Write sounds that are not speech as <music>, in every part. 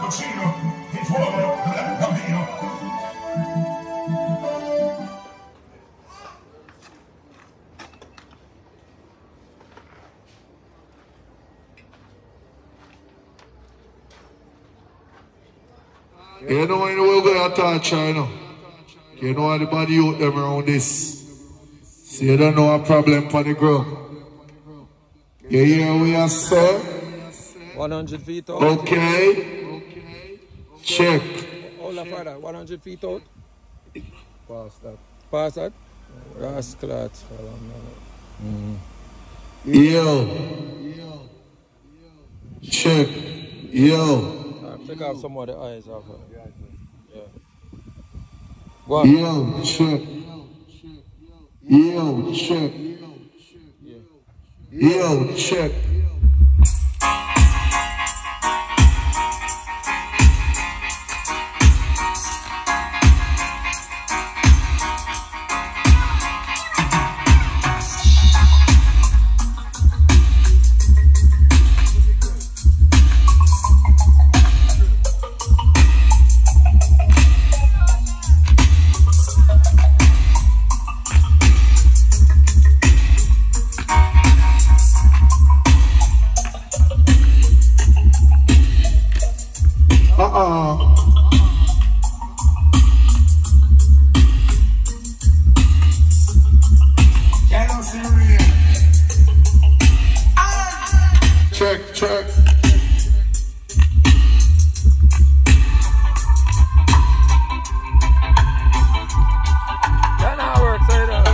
Pacino, il fuoco del bambino. You know when we're going to touch you know. You know anybody out them around this. So you don't know a problem for the grow. You hear what I say? 100 feet out. Okay. Check. Hold up, father. 100 feet out. Pass that. Pass that. Rascal. Yo. Mm-hmm. Yo. Check. Yo. Take off some of the eyes off her. Yeah. Go on. Yo. Check. Yo. Check. Yo. Check. Uh-uh. Quiero Uh-uh. ser real. Ah. Check, check. That not work, say that.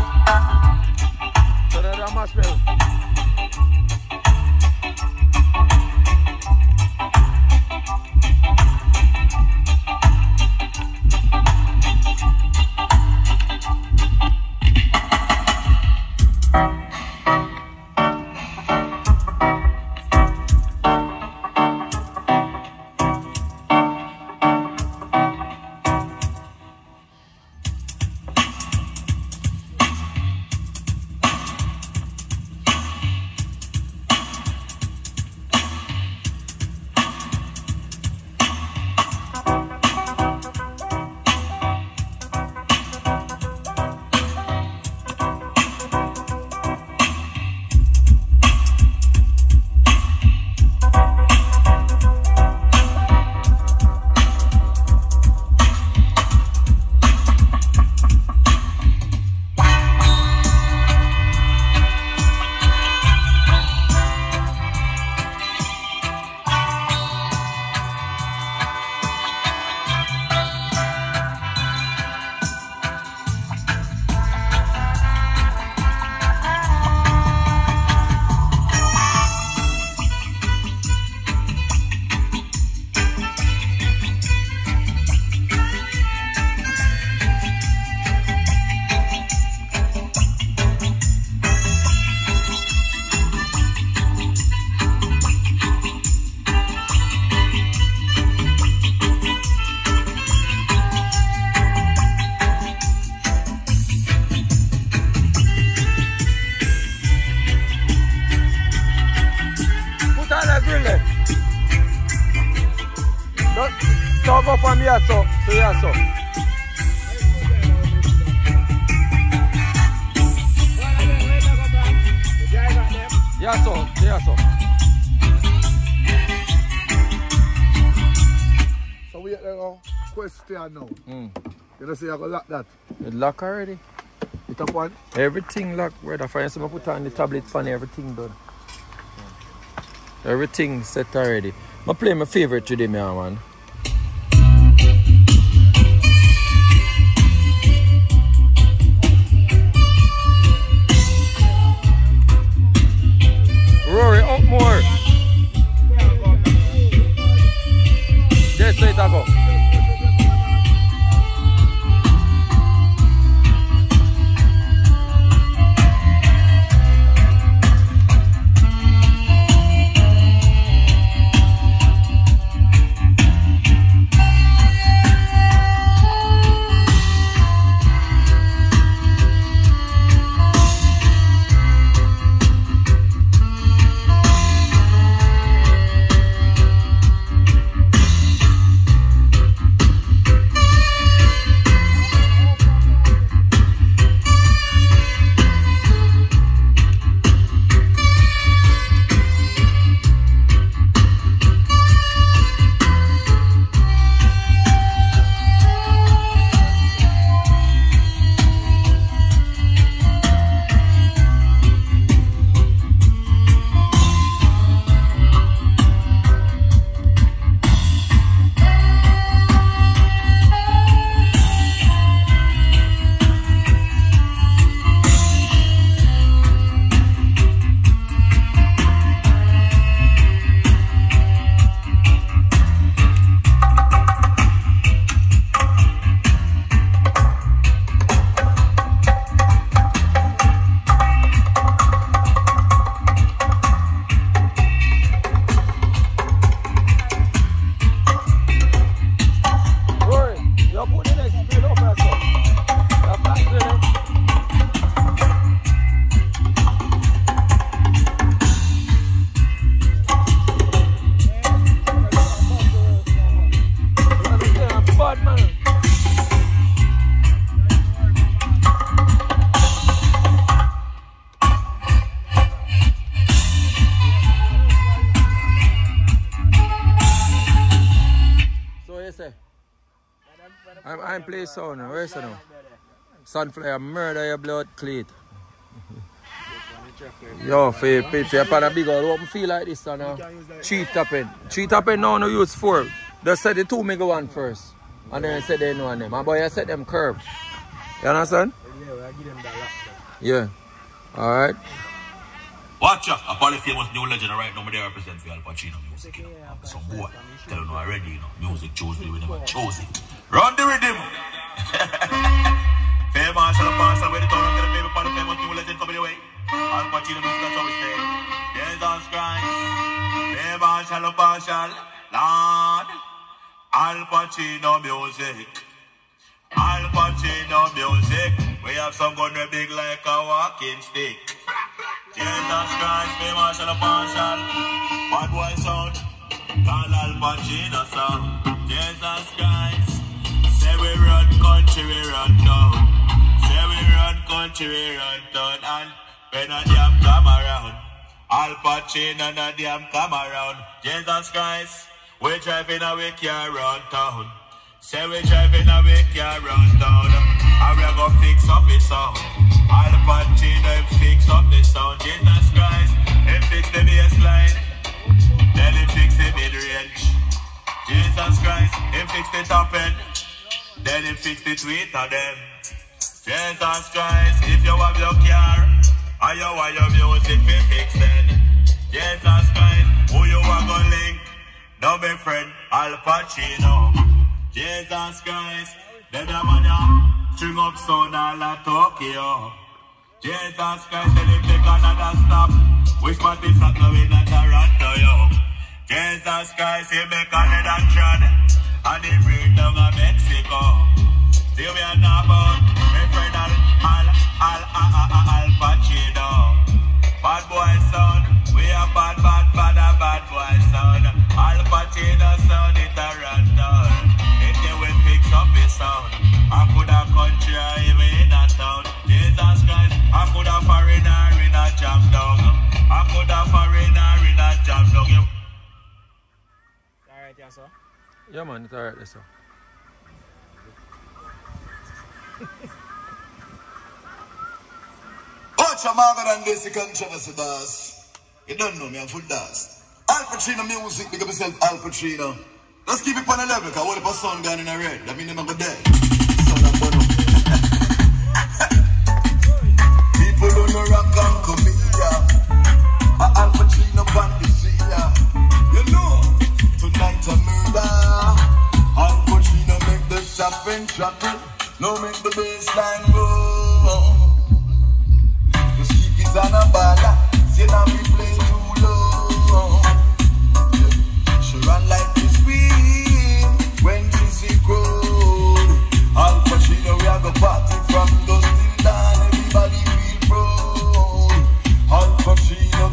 So that that must be. Put go from here, so. To here, so. Yeah, so. Yeah, so. So we at the question now. Mm. You know say I go lock that. It lock already. It up one. Everything locked, brother. For instance, I put on the tablet fan, everything done. Everything set already. I play my favorite today, my man, mind play sound. Where is it now? Sunflower murder your blood cleat. Yo, for your pitch, you're a big old open feel like this, son. Uh, cheat tapping. Cheat tapping now, no use four. They said the two mega one first. And then I said they know on them. And boy, I said them curve. You understand? Yeah. Them. Alright. Watch out, a probably famous new legend right now, they represent for Al Pacino music. You know. Some boy, tell you already, you know, music chose me, we never chose it. Run the rhythm! <laughs> Fair marshal, marshal, where the and get the paper, for the famous new legend coming away. Al Pacino music, that's how we say. Jesus Christ, fair marshal, marshal, Lord. Al Pacino music. Al Pacino music. We have someone that big like a walking stick. Jesus Christ, be marshal of. Bad boy sound. Call Al Pacino sound. Jesus Christ. We run country, we run town. Say we run country, we run town. And when a damn come around. Al Pacino and a damn come around. Jesus Christ. We driving a week car round town. Say we driving a week car round town. And we go fix up the sound. Al Pacino him fix up the sound. Jesus Christ, him fix the bass line. Then he fix the mid range. Jesus Christ, him fix the top end. Then he fix the tweet of them. Jesus Christ, if you have your car, and you want your music, we fix then. Jesus Christ, who you want go link? No, my friend, Al Pacino. Jesus Christ, them the man string up sound all of Tokyo. Jesus Christ, then him take another stop. We spot the flat now in Toronto, yo. Jesus Christ, he make another trod. And he bring down a Mexico. See we are not about my friend Al, Al, Al, Al, Al, Al Pacino. Bad boy sound, we are bad, bad, bad, a bad boy sound. Al Pacino sound in Toronto. If they will fix up his sound, I could have country or even in a town. Jesus Christ, I could have foreigner in a jam down. I could have foreigner in a jam down. Alright, yeah, sir. Yeah, man, it's alright, yes, sir. Watch a marker than this, you can controversy, boss. You don't know me, I'm full dust. Al Pacino music, big up yourself, Al Pacino. Let's keep it on the level, cause what if a sun gone in a red? That mean them go dead. A <laughs> People don't know rock and. A Al Pacino shuttle. No make the baseline roll. The sleep is on a bala. Say now we play too low. She run like this queen when she see cold. Al Pacino, we have a party from dusk till dawn. Everybody feel proud.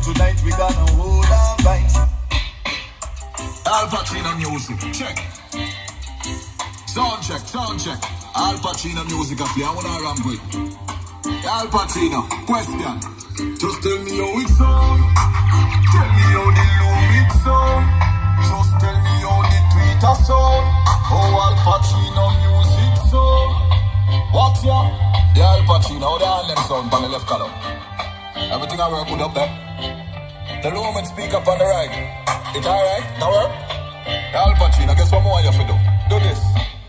Tonight we gonna hold our fight. Al music, check. Sound check, sound check. Al Pacino music up here, I wanna ramp with. Al Pacino, question. Just tell me how it sound. Tell me how the Lumix sound. Just tell me how the Twitter sound. How Al Pacino music sound. What's ya? The Al Pacino, how the Harlem sound on the left column. Everything I work good up there. The Lumen speak up on the right. It alright? Now work? Al Pacino, guess what more you have to do? Do this.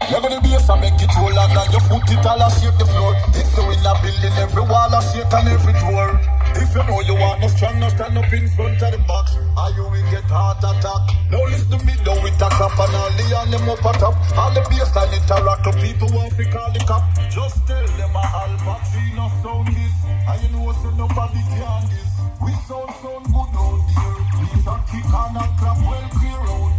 Level the bass and make it roll and then you put it all shake the floor. If you in a building, every wall and shake and every door. If you know you want no strong, no stand up in front of the box. Or you will get heart attack. Now listen to me, though it a crap and all the on them up at top. All the bass line interact to people want to call the cop. Just tell them a Al Pacino sound this. And you know so nobody can this. We sound sound good out there. Please a kick and a clap well clear out.